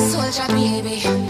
soldier baby.